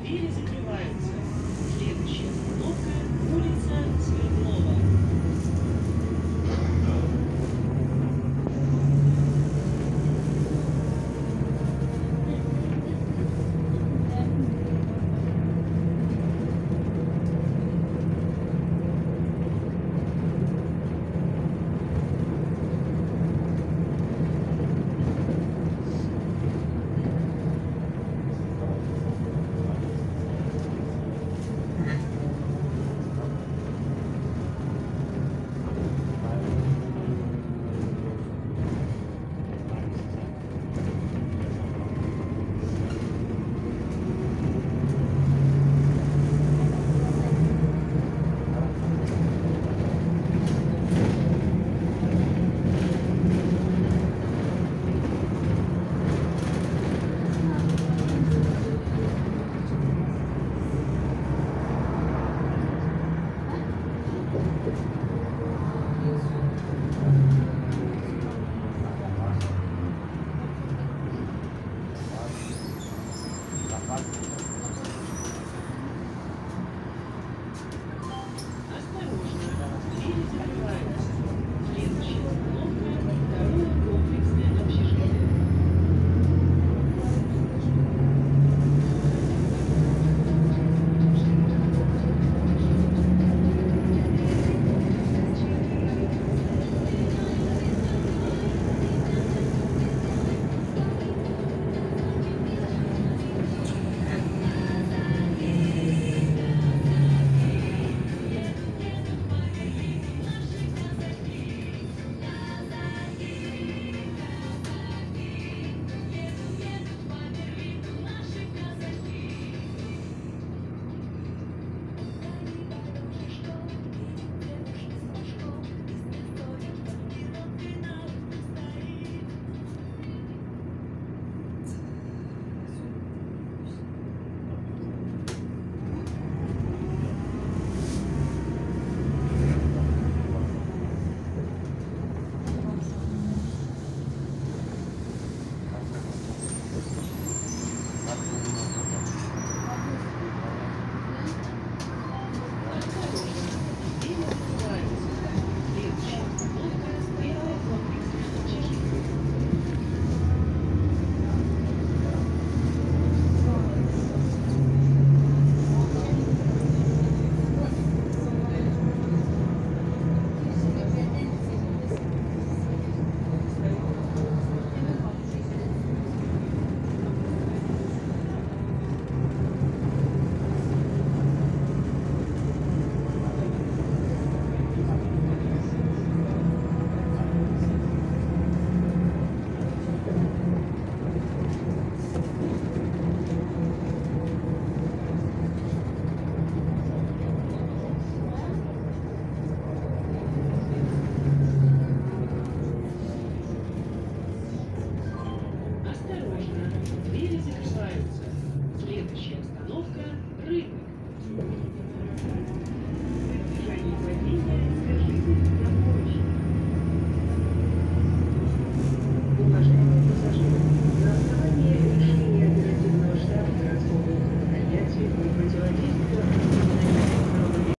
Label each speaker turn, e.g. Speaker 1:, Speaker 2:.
Speaker 1: Двери закрываются.